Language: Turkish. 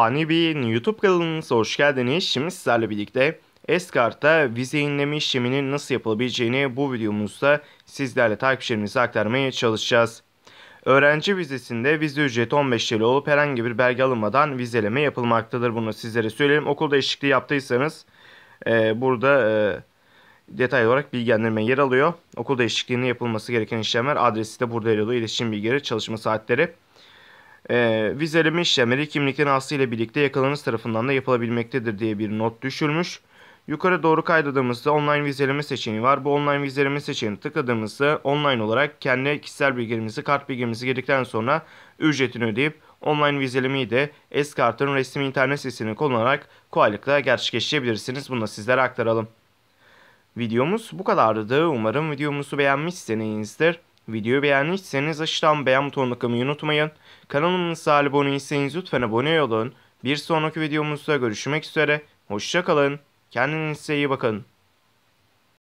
Ani bir YouTube kanalımıza hoş geldiniz. Şimdi sizlerle birlikte Eskart'ta vize yenileme işleminin nasıl yapılabileceğini bu videomuzda sizlerle takipçilerimize aktarmaya çalışacağız. Öğrenci vizesinde vize ücreti 15 TL olup herhangi bir belge alınmadan vizeleme yapılmaktadır. Bunu sizlere söyleyeyim. Okul değişikliği yaptıysanız e, burada e, detaylı olarak bilgilendirme yer alıyor. Okul değişikliğinin yapılması gereken işlemler adresi de burada yer alıyor. İletişim bilgileri, çalışma saatleri. E, vizeleme işlemleri kimliklerin aslı ile birlikte yakalanız tarafından da yapılabilmektedir diye bir not düşülmüş. Yukarı doğru kaydırdığımızda online vizeleme seçeneği var. Bu online vizeleme seçeneğini tıkladığımızda online olarak kendi kişisel bilgilerimizi, kart bilgimizi girdikten sonra ücretini ödeyip online vizelemeyi de S-Kart'ın resmi internet sitesini kullanarak kolaylıkla gerçekleştirebilirsiniz. Bunu da sizlere aktaralım. Videomuz bu kadardı. Umarım videomuzu beğenmişsinizdir. Videoyu beğendiyseniz aşağıdan beğen butonuna tıklamayı unutmayın. Kanalımıza abone değilseniz lütfen abone olun. Bir sonraki videomuzda görüşmek üzere. Hoşçakalın. Kendinize iyi bakın.